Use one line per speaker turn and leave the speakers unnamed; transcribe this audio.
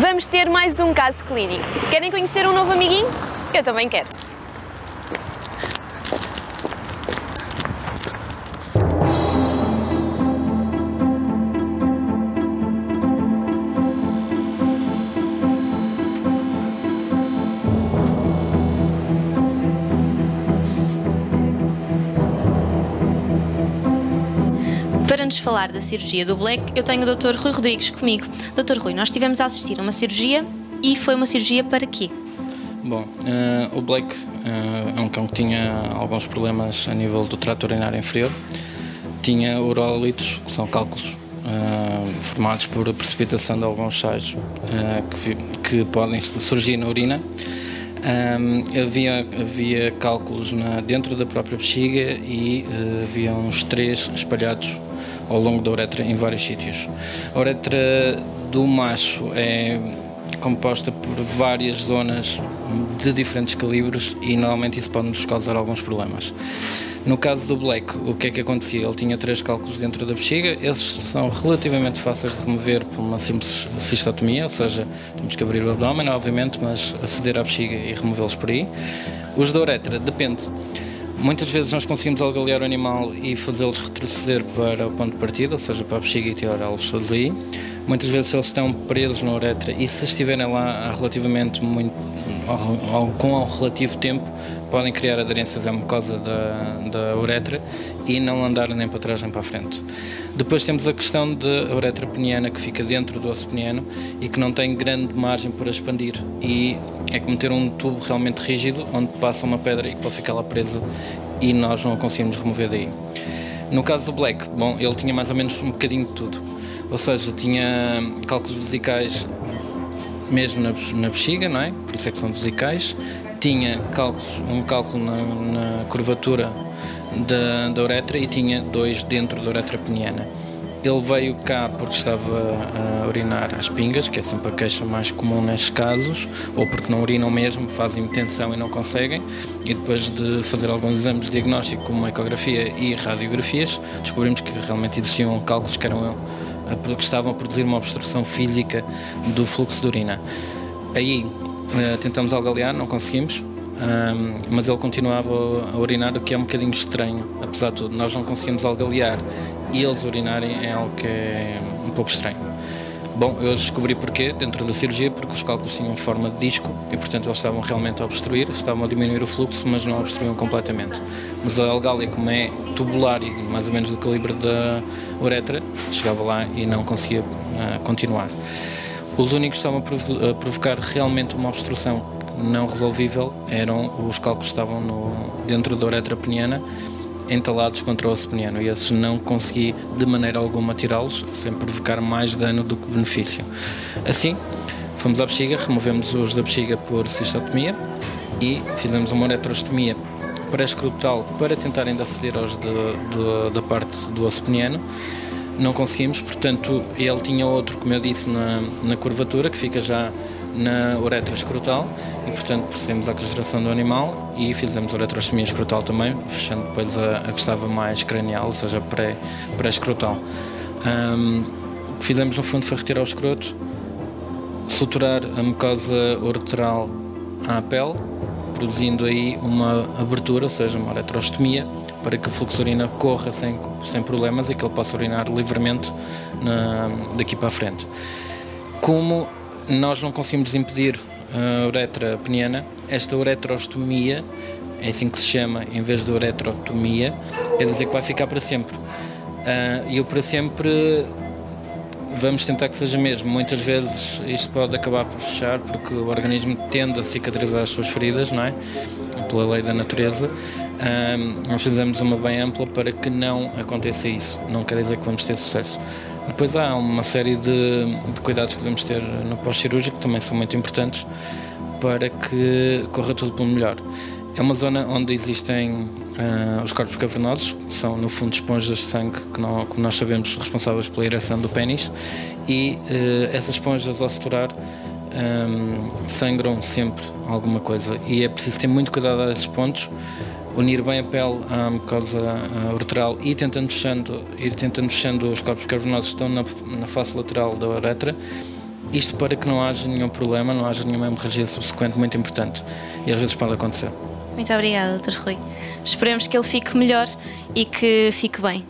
Vamos ter mais um caso clínico. Querem conhecer um novo amiguinho? Eu também quero.
Falar da cirurgia do Black, eu tenho o Dr. Rui Rodrigues comigo. Dr. Rui, nós estivemos a assistir a uma cirurgia e foi uma cirurgia para quê?
Bom, uh, o Blake uh, é um cão que tinha alguns problemas a nível do trato urinário inferior. Tinha urolitos, que são cálculos uh, formados por precipitação de alguns sais que, que, podem surgir na urina. Um, havia, havia cálculos na, dentro da própria bexiga e havia uns três espalhados ao longo da uretra em vários sítios. A uretra do macho é composta por várias zonas de diferentes calibres e normalmente isso pode nos causar alguns problemas. No caso do Black, o que é que acontecia? Ele tinha três cálculos dentro da bexiga, esses são relativamente fáceis de remover por uma simples cistotomia, ou seja, temos que abrir o abdômen, obviamente, mas aceder à bexiga e removê-los por aí. Os da uretra, depende. Muitas vezes nós conseguimos algalear o animal e fazê-los retroceder para o ponto de partida, ou seja, para a bexiga e tirá-los todos aí. Muitas vezes eles estão presos na uretra e se estiverem lá há relativamente muito, com um relativo tempo, podem criar aderências à mucosa da, da uretra e não andar nem para trás nem para a frente. Depois temos a questão da uretra peniana que fica dentro do osso peniano e que não tem grande margem para expandir e é como ter um tubo realmente rígido onde passa uma pedra e pode ficar lá presa e nós não a conseguimos remover daí. No caso do Black, bom, ele tinha mais ou menos um bocadinho de tudo ou seja, tinha cálculos vesicais mesmo na, na bexiga, não é? Por isso é que são vesicais. Tinha cálculos, um cálculo na, na curvatura da, da uretra e tinha dois dentro da uretra peniana. Ele veio cá porque estava a urinar às pingas, que é sempre a queixa mais comum nestes casos, ou porque não urinam mesmo, fazem tensão e não conseguem. E depois de fazer alguns exames de diagnóstico, como ecografia e radiografias, descobrimos que realmente existiam cálculos que eram que estavam a produzir uma obstrução física do fluxo de urina. Aí eh, tentamos algalear, não conseguimos, mas ele continuava a urinar, o que é um bocadinho estranho, apesar de tudo. Nós não conseguimos algalear e eles urinarem é algo que é um pouco estranho. Bom, eu descobri porquê dentro da cirurgia, porque os cálculos tinham forma de disco e, portanto, eles estavam realmente a obstruir, estavam a diminuir o fluxo, mas não obstruíam completamente. Mas a algália, como é tubular e mais ou menos do calibre da uretra, chegava lá e não conseguia uh, continuar. Os únicos que estavam a provocar realmente uma obstrução não resolvível eram os cálculos que estavam no, dentro da uretra peniana entalados contra o osso peniano e esses não consegui de maneira alguma tirá-los sem provocar mais dano do que benefício. Assim, fomos à bexiga, removemos os da bexiga por cistotomia e fizemos uma uretrostomia pré-escrotal para tentar ainda aceder aos de, de, da parte do osso. Não conseguimos, portanto, ele tinha outro, como eu disse, na, na curvatura, que fica já na uretra escrotal e, portanto, procedemos à castração do animal e fizemos uretrostomia escrotal também, fechando depois a, a que estava mais cranial, ou seja, pré-escrotal. Pré um, o que fizemos, no fundo, foi retirar o escroto, suturar a mucosa uretral à pele, produzindo aí uma abertura, ou seja, uma uretrostomia, para que o fluxo de urina corra sem, sem problemas e que ele possa urinar livremente na, daqui para a frente. Como nós não conseguimos impedir a uretra peniana, esta uretrostomia, é assim que se chama, em vez de uretrotomia, quer dizer que vai ficar para sempre. Ah, e o para sempre vamos tentar que seja mesmo. Muitas vezes isto pode acabar por fechar porque o organismo tende a cicatrizar as suas feridas, não é? Pela lei da natureza. Um, nós fizemos uma bem ampla para que não aconteça isso. Não quer dizer que vamos ter sucesso. Depois há uma série de, de cuidados que devemos ter no pós-cirúrgico, que também são muito importantes para que corra tudo pelo melhor. É uma zona onde existem uh, os corpos cavernosos, que são no fundo esponjas de sangue que, não, como nós sabemos, responsáveis pela ereção do pênis, e uh, essas esponjas ao suturar um, sangram sempre alguma coisa e é preciso ter muito cuidado a esses pontos unir bem a pele à mucosa uretral e tentando fechando, ir tentando fechando os corpos cavernosos que estão na, na face lateral da uretra isto para que não haja nenhum problema, não haja nenhuma hemorragia subsequente muito importante. E às vezes pode acontecer.
Muito obrigada, Dr. Rui. Esperemos que ele fique melhor e que fique bem.